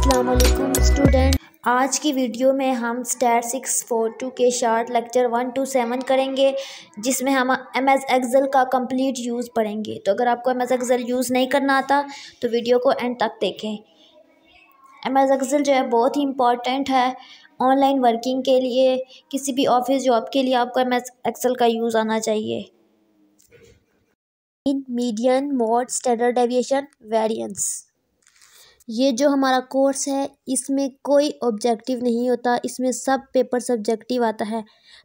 अस्सलाम वालेकुम स्टूडेंट आज की वीडियो में हम स्टार सिक्स फोर टू के short lecture one two seven करेंगे, जिसमें हम एम एस एक्ज़ल का कंप्लीट यूज़ पढ़ेंगे। तो अगर आपको एम एस एक्ज़ल यूज़ नहीं करना आता तो वीडियो को एंड तक देखें। एम एस एक्ज़ल जो है बहुत ही इंपॉर्टेंट है ऑनलाइन वर्किंग के लिए। किसी भी ऑफ़िस जॉब के लिए आपको एम एस एक्ज़ल का यूज़ आना चाहिए। इन median mode standard deviation variance ये जो हमारा कोर्स है, इसमें कोई ऑब्जेक्टिव नहीं होता, इसमें सब पेपर सब्जेक्टिव आता है।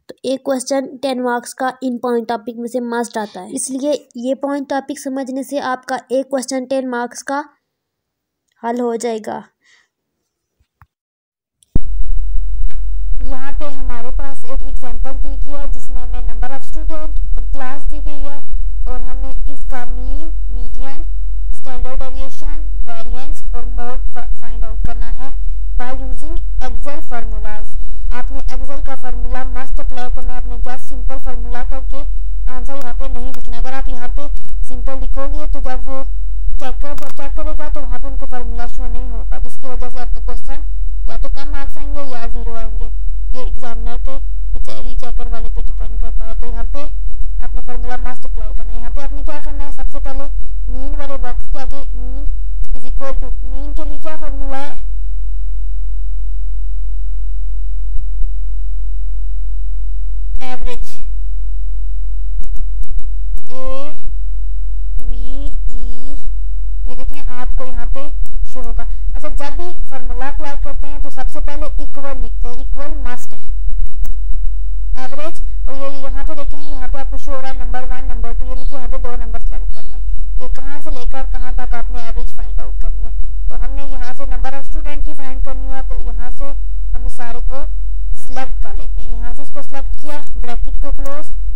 तो एक क्वेश्चन टेन मार्क्स का इन पॉइंट टॉपिक में से मस्ट आता है। इसलिए ये पॉइंट टॉपिक समझने से आपका एक क्वेश्चन टेन मार्क्स का हल हो जाएगा। यहाँ पे हमारे पास एक एग्जांपल दी गई है, जिसमें करना है। यहाँ पे आपने क्या करना है? सबसे पहले मीन वाले बॉक्स के आगे mean is equal to mean के लिए क्या फॉर्मूला है? एवरेज ए वी ये देखें आपको यहाँ पे शो होगा। अच्छा जब भी फॉर्मूला अप्लाई करते हैं तो सबसे पहले इक्वल लिखते हैं। इक्वल मस्ट है। एवरेज और ये यहाँ पे देखें यहाँ पे आपको शो हो रहा है नंबर वन नंबर just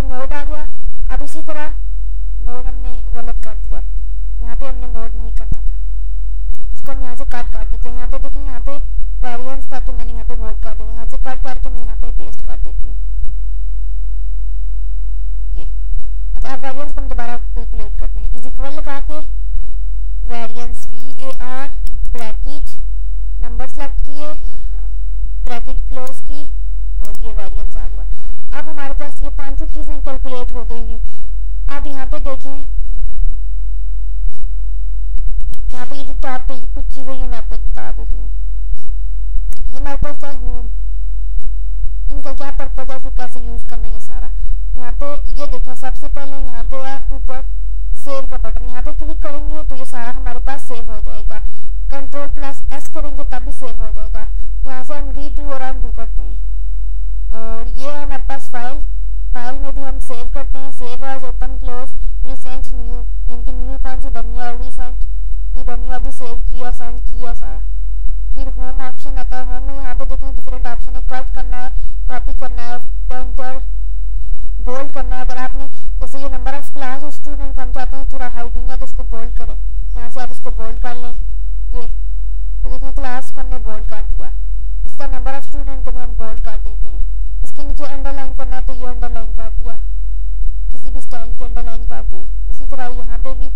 पे मोड आ गया अब इसी तरह मोड हमने गलत कर दिया। यहाँ पे हमने मोड नहीं करना था। इसको हम यहाँ से कट कर देते हैं। यहाँ पे देखें यहाँ पे वेरिएंस था तो मैंने यहाँ पे मोड कर दिया। यहाँ से कट करके मैं यहाँ पे पेस्ट कर देती हूँ। ये। वेरिएंस को हम दोबारा कैलकुलेट करते हैं। इज़ इक्वल लगा के variance V A R bracket number select किए। ब्रैकेट क्लोज की और ये वेरिएंस आ गया। अब हमारे पास ये पाँचों चीज़ें किया सेंड किया सारा फिर होम ऑप्शन आता है। होम में यहाँ पे देखें डिफरेंट ऑप्शन है। कट करना है कॉपी करना है पेंटर बोल्ड करना है। अगर आपने जैसे ये नंबर ऑफ़ क्लास स्टूडेंट हम चाहते हैं, थोड़ा हाइडिंग है तो इसको बोल्ड करें। यहाँ से आप इसको बोल्ड कर लें। ये तो देखिए क्लास को हमने बोल्ड कर दिया। इसका नंबर ऑफ़ स्टूडेंट को भी हम बोल्ड कर देते हैं। इसके नीचे अंडरलाइन करना है तो ये अंडरलाइन कर दिया। किसी भी स्टाइल की अंडरलाइन कर दी। इसी तरह यहाँ पे भी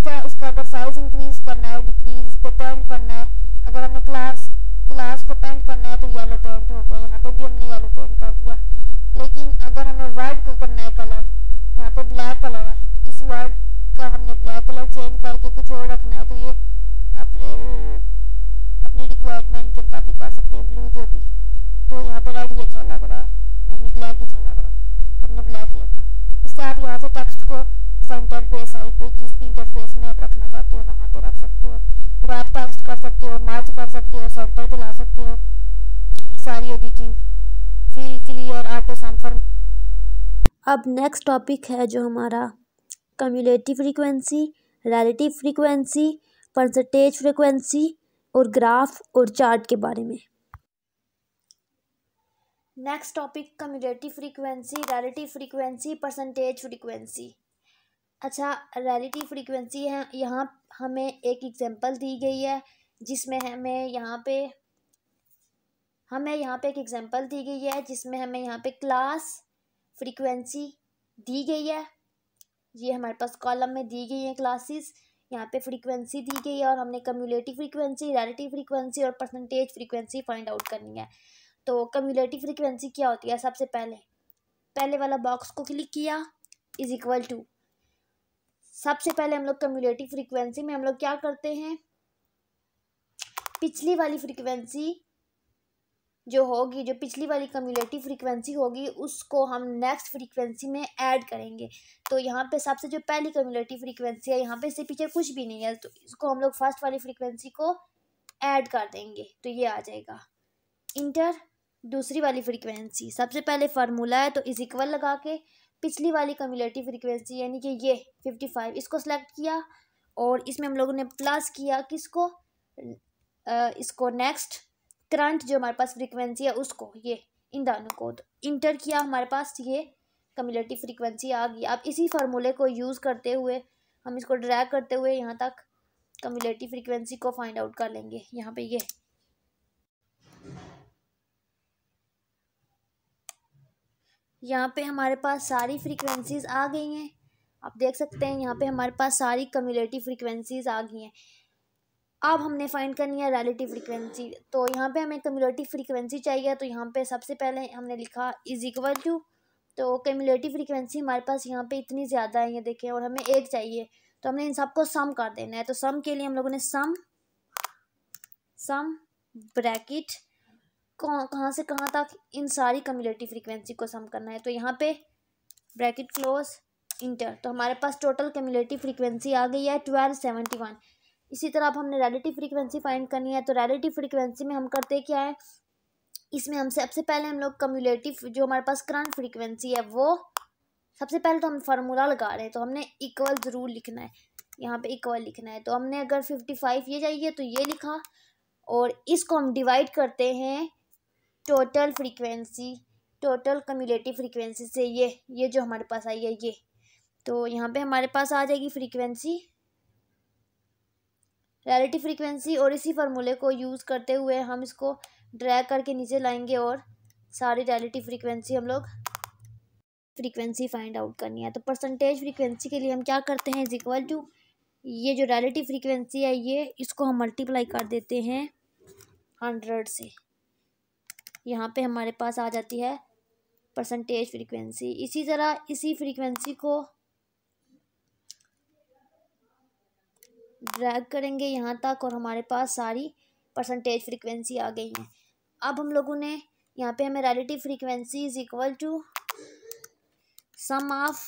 इसी तरह इसका अगर साइज़ इंक्रीज करना है डिक्रीज इस पर पेंट करना है, अगर हमें क्लास क्लास को पेंट करना है तो येलो पेंट हो गया, यहाँ पे भी हमने येलो पेंट कर दिया। लेकिन अगर हमें वाइट को करना है कलर यहाँ पे ब्लैक कलर है तो इस वाइट का हमने ब्लैक कलर चेंज करके कुछ और रखना है तो ये अपने, अपनी रिक्वायरमेंट के मुताबिक कर सकते हैं ब्लू जो भी। तो यहाँ पे रेड ही अच्छा लग रहा है, नहीं ब्लैक ही अच्छा लग रहा है। तो हमने ब्लैक ही रखा। इससे आप यहाँ से टेक्स्ट को सेंटर पे साइड पे, जिस भी हो पे ला सकते हो सारी एडिटिंग फील क्लियर आर्टो सैम्फर अब नेक्स्ट टॉपिक है जो हमारा cumulative frequency relative frequency percentage frequency और ग्राफ और चार्ट के बारे में। Next topic cumulative frequency relative frequency percentage frequency अच्छा रिलेटिव फ्रीक्वेंसी है, यहाँ हमें एक एग्जांपल दी गई है। जिसमें हमें यहाँ पे, हमें यहाँ पे एक एग्जांपल दी गई है, जिसमें हमें यहाँ पे क्लास फ्रीक्वेंसी दी गई है। ये हमारे पास कॉलम में दी गई है क्लासेस यहाँ पे फ्रीक्वेंसी दी गई है और हमने कम्यूलेटिव फ्रीक्वेंसी रिलेटिव फ्रीक्वेंसी और परसेंटेज फ्रीक्वेंसी फाइंड आउट करनी है। तो कम्यूलेटिव फ्रीक्वेंसी क्या होती है? सबसे पहले पहले वाला बॉक्स को क्लिक किया इज़ इक्वल टू सबसे पहले हम लोग कम्युलेटिव फ्रीक्वेंसी में हम लोग क्या करते हैं? पिछली वाली फ्रीक्वेंसी जो होगी, जो पिछली वाली कम्युलेटिव फ्रीक्वेंसी होगी, उसको हम नेक्स्ट फ्रीक्वेंसी में ऐड करेंगे। तो यहाँ पे सबसे जो पहली कम्युलेटिव फ्रीक्वेंसी है, यहाँ पे इससे पीछे कुछ भी नहीं है तो इसको हम लोग फ़र्स्ट वाली फ्रीक्वेंसी को ऐड कर देंगे। तो ये आ जाएगा। इंटर दूसरी वाली फ्रीक्वेंसी सबसे पहले फार्मूला है तो इज़ इक्वल लगा के पिछली वाली कम्युलेटिव फ्रीक्वेंसी यानी कि ये फिफ्टी फाइव इसको सेलेक्ट किया और इसमें हम लोगों ने प्लस किया किसको? इसको नेक्स्ट करंट जो हमारे पास फ्रीक्वेंसी है, उसको, ये, इन दोनों को। तो इंटर किया हमारे पास, ये कम्युलेटिव फ्रीक्वेंसी आ गई। अब इसी फार्मूले को यूज़ करते हुए, हम इसको ड्रैग करते हुए यहाँ तक कम्युलेटिव फ्रीक्वेंसी को फाइंड आउट कर लेंगे। यहाँ पे ये। यहाँ पे हमारे पास सारी फ्रीक्वेंसीज आ गई हैं। आप देख सकते हैं, यहाँ पे हमारे पास सारी कम्युलेटिव फ्रीक्वेंसीज आ गई हैं। अब हमने फाइंड करनी है रिलेटिव फ्रीक्वेंसी तो यहाँ पे हमें कम्युलेटिव फ्रीक्वेंसी चाहिए तो यहाँ पे सबसे पहले हमने लिखा इज़ इक्वल टू तो कम्युलेटिव फ्रीक्वेंसी हमारे पास यहाँ पे इतनी ज़्यादा है, ये देखें और हमें एक चाहिए। तो हमने इन सबको सम कर देना है। तो सम के लिए हम लोगों ने सम सम ब्रैकेट कहाँ से कहाँ तक इन सारी कम्युलेटिव फ्रीक्वेंसी को सम करना है। तो यहाँ पे ब्रैकेट क्लोज इंटर तो हमारे पास टोटल कम्युलेटिव फ्रीक्वेंसी आ गई है ट्वेल्व सेवेंटी वन इसी तरह अब हमने रिलेटिव फ्रीक्वेंसी फाइंड करनी है तो रिलेटिव फ्रीक्वेंसी में हम करते क्या है? इसमें हम सबसे पहले हम लोग कम्यूलेटिव जो हमारे पास करंट फ्रीक्वेंसी है, वो सबसे पहले तो हम फार्मूला लगा रहे हैं तो हमने इक्वल ज़रूर लिखना है। यहाँ पे इक्वल लिखना है तो हमने अगर फिफ्टी फाइव ये चाहिए तो ये लिखा, और इसको हम डिवाइड करते हैं total frequency total cumulative frequency से ये ये जो हमारे पास आई है, ये। तो यहाँ पे हमारे पास आ जाएगी फ्रीक्वेंसी रिलेटिव फ्रीक्वेंसी और इसी फार्मूले को यूज़ करते हुए हम इसको ड्रैग करके नीचे लाएँगे और सारी रिलेटिव फ्रीक्वेंसी हम लोग फ्रीक्वेंसी फाइंड आउट करनी है। तो परसेंटेज फ्रीक्वेंसी के लिए हम क्या करते हैं? इज़ इक्वल टू ये जो रिलेटिव फ्रीक्वेंसी है ये, इसको हम मल्टीप्लाई कर देते हैं हंड्रेड से। यहाँ पे हमारे पास आ जाती है परसेंटेज फ्रीक्वेंसी। इसी तरह इसी फ्रीक्वेंसी को ड्रैग करेंगे यहाँ तक और हमारे पास सारी परसेंटेज फ्रीक्वेंसी आ गई हैं। अब हम लोगों ने यहाँ पे हमें relative frequency is equal to sum of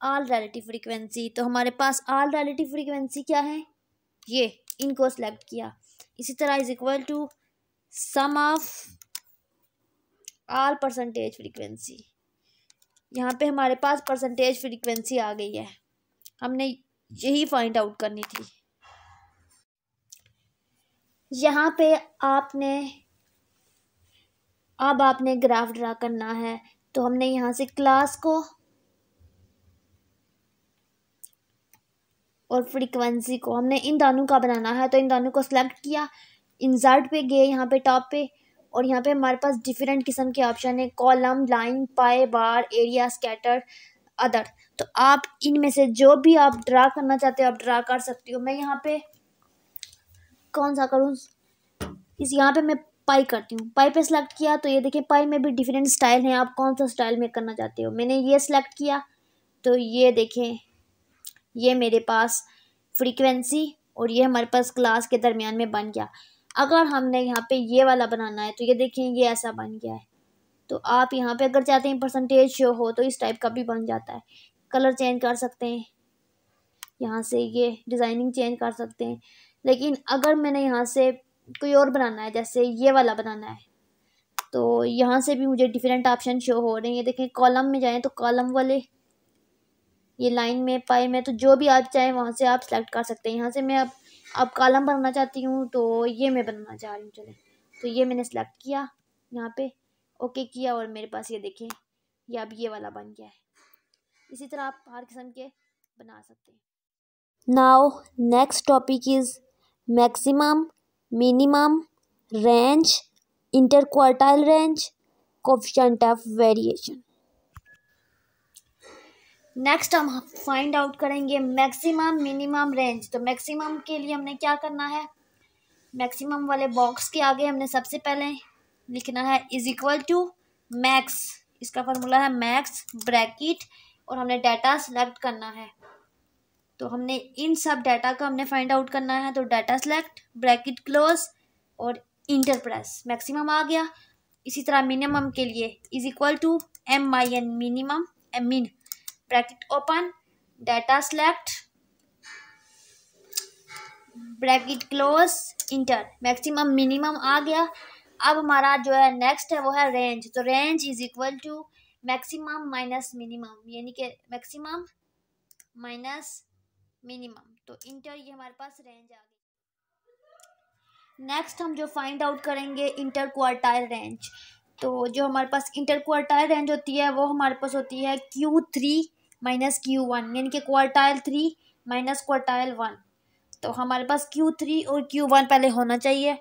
all relative frequency तो हमारे पास आल रिलेटिव फ्रीक्वेंसी क्या है? ये, इनको सेलेक्ट किया। इसी तरह is equal to sum of all percentage frequency यहाँ पे हमारे पास परसेंटेज फ्रीक्वेंसी आ गई है। हमने यही फाइंड आउट करनी थी। यहाँ पे आपने, अब आपने ग्राफ ड्रा करना है तो हमने यहाँ से क्लास को और फ्रीक्वेंसी को, हमने इन दानों का बनाना है तो इन दानों को सिलेक्ट किया। इंसर्ट पे गए यहाँ पे टॉप पे, और यहाँ पे हमारे पास डिफरेंट किस्म के ऑप्शन है। कॉलम लाइन पाए बार एरिया स्कैटर अदर तो आप इनमें से जो भी आप ड्रा करना चाहते हो, आप ड्रा कर सकती हो। मैं यहाँ पे कौन सा करूँ? इस यहाँ पे मैं पाई करती हूँ। पाई पे सेलेक्ट किया तो ये देखिए पाई में भी डिफरेंट स्टाइल हैं। आप कौन सा स्टाइल में करना चाहते हो? मैंने ये सिलेक्ट किया तो ये देखें, ये मेरे पास फ्रीक्वेंसी और ये हमारे पास क्लास के दरमियान में बन गया। अगर हमने यहाँ पे ये वाला बनाना है तो ये देखें, ये ऐसा बन गया है। तो आप यहाँ पे अगर चाहते हैं परसेंटेज शो हो तो इस टाइप का भी बन जाता है। कलर चेंज कर सकते हैं। यहाँ से ये डिज़ाइनिंग चेंज कर सकते हैं। लेकिन अगर मैंने यहाँ से कोई और बनाना है, जैसे ये वाला बनाना है तो यहाँ से भी मुझे डिफरेंट ऑप्शन शो हो रहे हैं। ये देखें कॉलम में जाएँ तो कॉलम वाले, ये लाइन में पाए में तो जो भी आप चाहें वहाँ से आप सेलेक्ट कर सकते हैं। यहाँ से मैं अब अब कॉलम बनाना चाहती हूँ तो ये मैं बनाना चाह रही हूँ, चले। तो ये मैंने सेलेक्ट किया यहाँ पे ओके किया और मेरे पास ये देखें, ये अब ये वाला बन गया है। इसी तरह आप हर किस्म के बना सकते हैं। Now next topic is maximum minimum range interquartile range coefficient of variation next हम फाइंड आउट करेंगे मैक्सिमम मिनिमम रेंज तो मैक्सिमम के लिए हमने क्या करना है? मैक्सिमम वाले बॉक्स के आगे हमने सबसे पहले लिखना है इज़ इक्वल टू मैक्स इसका फार्मूला है मैक्स ब्रैकेट और हमने डाटा सेलेक्ट करना है। तो हमने इन सब डाटा का हमने फाइंड आउट करना है। तो डाटा सेलेक्ट ब्रैकेट क्लोज और इंटर प्रेस मैक्सिमम आ गया। इसी तरह मिनिमम के लिए is equal to M I N minimum M mean bracket open data select bracket close enter maximum minimum आ गया। अब हमारा जो है नेक्स्ट है, वो है रेंज तो range is equal to maximum minus minimum, यानी कि मैक्सिमम माइनस मिनिमम। तो इंटर ये हमारे पास रेंज आ गई। नेक्स्ट हम जो फाइंड आउट करेंगे इंटर क्वार्टाइल रेंज तो जो हमारे पास इंटर क्वार्टाइल रेंज होती है, वो हमारे पास होती है Q three minus Q one यानी कि quartile three minus quartile one तो हमारे पास क्यू थ्री और क्यू वन पहले होना चाहिए।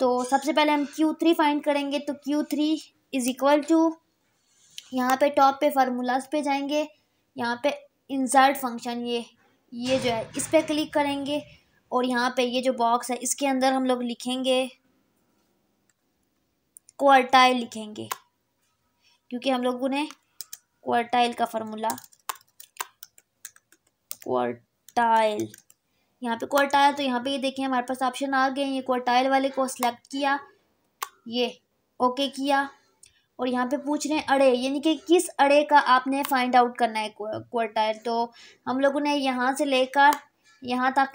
तो सबसे पहले हम क्यू थ्री फाइंड करेंगे तो Q three is equal to यहाँ पे टॉप पे फार्मूलाज पे जाएँगे, यहाँ पे इंसर्ट फ़ंक्शन ये ये जो है, इस पर क्लिक करेंगे और यहाँ पे ये जो बॉक्स है, इसके अंदर हम लोग लिखेंगे क्वार्टाइल लिखेंगे, क्योंकि हम लोगों ने क्वार्टाइल का फार्मूला क्वार्टाइल यहाँ पे क्वार्टाइल तो यहाँ पे ये देखें हमारे पास ऑप्शन आ गए ये क्वार्टाइल वाले को सिलेक्ट किया, ये ओके किया और यहाँ पे पूछ रहे हैं अड़े, यानी कि किस अड़े का आपने फाइंड आउट करना है क्वार्टाइल तो हम लोगों ने यहाँ से लेकर, यहाँ तक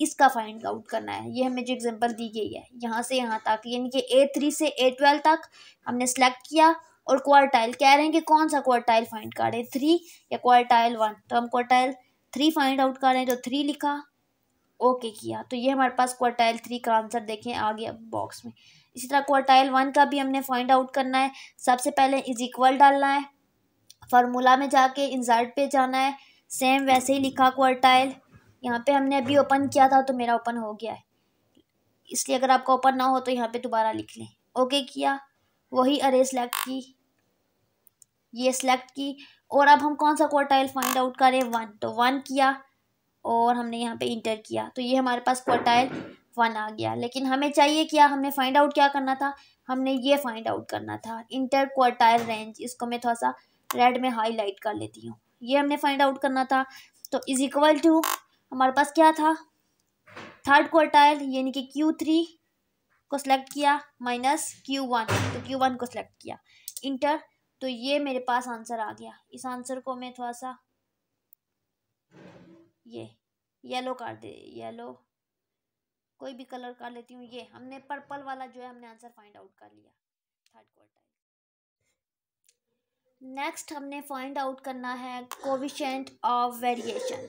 इसका फाइंड आउट करना है। ये हमें जो एग्जांपल दी गई है, यहाँ से यहाँ तक, यानी कि ए थ्री से ए ट्वेल्व तक हमने सेलेक्ट किया और क्वार्टाइल कह रहे हैं कि कौन सा क्वार्टाइल फाइंड करें थ्री या क्वार्टाइल वन तो हम क्वार्टाइल थ्री फाइंड आउट कर रहे हैं तो थ्री लिखा ओके किया। तो ये हमारे पास क्वार्टाइल थ्री का आंसर देखें आ गया बॉक्स में। इसी तरह क्वार्टाइल वन का भी हमने फाइंड आउट करना है। सबसे पहले इज़ इक्वल डालना है। फार्मूला में जाके इंसर्ट पे जाना है। सेम वैसे ही लिखा क्वार्टाइल यहाँ पे हमने अभी ओपन किया था तो मेरा ओपन हो गया है। इसलिए अगर आपका ओपन ना हो तो यहाँ पे दोबारा लिख लें। ओके किया। वही अरे सेलेक्ट की। ये सेलेक्ट की। और अब हम कौन सा क्वार्टाइल फाइंड आउट करें? वन तो वन किया। और हमने यहाँ पे इंटर किया। तो ये हमारे पास क्वार्टाइल वन आ गया। लेकिन हमें चाहिए क्या हमने फाइंड आउट क्या करना था? हमने ये फाइंड आउट करना था। इंटर क्वार्टाइल रेंज इसको मैं थोड़ा सा रेड में हाईलाइट कर लेती हूँ। ये हमने फाइंड आउट करना था। तो इज़ इक्वल टू हमारे पास क्या था? थर्ड क्वार्टाइल यानी कि क्यू थ्री को सिलेक्ट किया माइनस क्यू वन तो क्यू वन को सिलेक्ट किया। इंटर तो ये मेरे पास आंसर आ गया। इस आंसर को मैं थोड़ा सा ये येलो कर दे येलो कोई भी कलर कर लेती हूँ, ये हमने पर्पल वाला जो है, हमने आंसर फाइंड आउट कर लिया, थर्ड क्वार्टाइल नेक्स्ट हमने फाइंड आउट करना है कोविशेंट ऑफ़ वेरिएशन।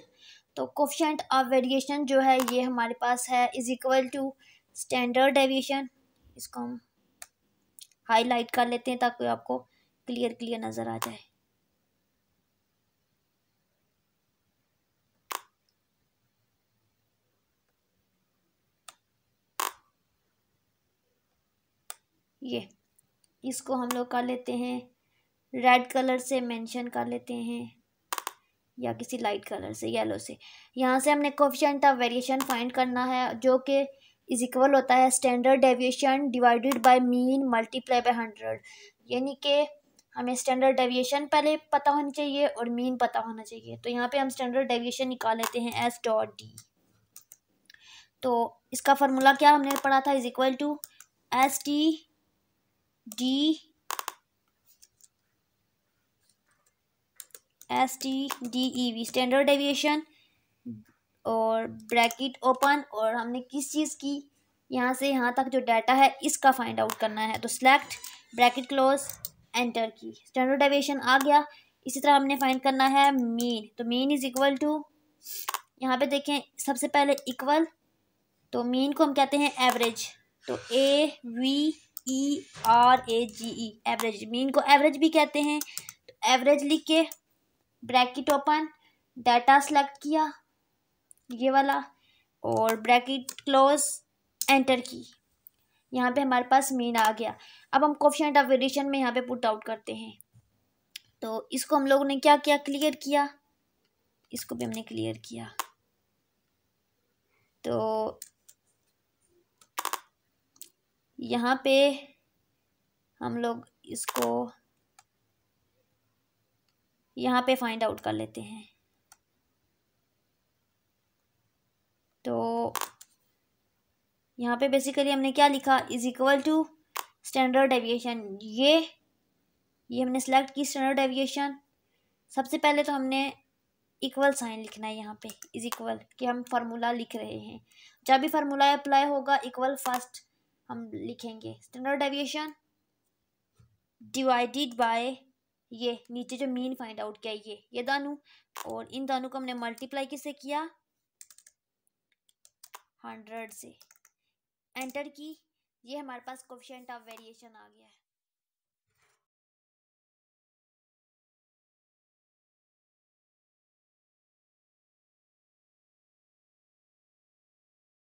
तो कोविशेंट ऑफ़ वेरिएशन जो है, ये हमारे पास है, is equal to standard deviation. इसको हम हाईलाइट कर लेते हैं ताकि आपको क्लियर क्लियर नज़र आ जाए। ये, इसको हम लोग कर लेते हैं। रेड कलर से मेंशन कर लेते हैं। या किसी लाइट कलर से येलो से। यहाँ से हमने कोफिशेंट ऑफ़ वेरिएशन फाइंड करना है, जो कि इज़ इक्वल होता है standard deviation divided by mean multiply by hundred यानी कि हमें स्टैंडर्ड डेविएशन पहले पता होनी चाहिए और मीन पता होना चाहिए। तो यहाँ पे हम स्टैंडर्ड डेविएशन निकाल लेते हैं एस डॉट डी तो इसका फार्मूला क्या हमने पढ़ा था? Is equal to S T D S T D E V standard deviation और ब्रैकेट ओपन और हमने किस चीज़ की? यहाँ से यहाँ तक जो डाटा है, इसका फाइंड आउट करना है। तो सिलेक्ट ब्रैकेट क्लोज एंटर की स्टैंडर्ड डेविएशन आ गया। इसी तरह हमने फाइंड करना है मेन तो मेन इज़ इक्वल टू यहाँ पे देखें, सबसे पहले इक्वल तो मेन को हम कहते हैं एवरेज तो A V E R A G E average mean को एवरेज भी कहते हैं। तो एवरेज लिख के ब्रैकेट ओपन डाटा सेलेक्ट किया, ये वाला, और ब्रैकेट क्लोज एंटर की। यहाँ पे हमारे पास मीन आ गया। अब हम कोफिशेंट ऑफ़ वेरिएशन में यहाँ पे पुट आउट करते हैं। तो इसको हम लोगों ने क्या किया? क्लियर किया। इसको भी हमने क्लियर किया। तो यहाँ पे हम लोग इसको यहाँ पे फाइंड आउट कर लेते हैं। तो यहाँ पे बेसिकली हमने क्या लिखा? Is equal to standard deviation ये ये हमने सेलेक्ट की स्टैंडर्ड एविएशन सबसे पहले तो हमने इक्वल साइन लिखना है यहाँ पे। इज़ इक्वल कि हम फार्मूला लिख रहे हैं। जब भी फार्मूला अप्लाई होगा इक्वल फ़र्स्ट हम लिखेंगे। स्टैंडर्ड डेविएशन डिवाइडेड बाय ये, नीचे जो मीन फाइंड आउट किया, ये ये दानू। और इन दानों को हमने मल्टीप्लाई किससे किया? हंड्रेड से। एंटर की। ये हमारे पास कोफिशेंट ऑफ़ वेरिएशन आ गया है।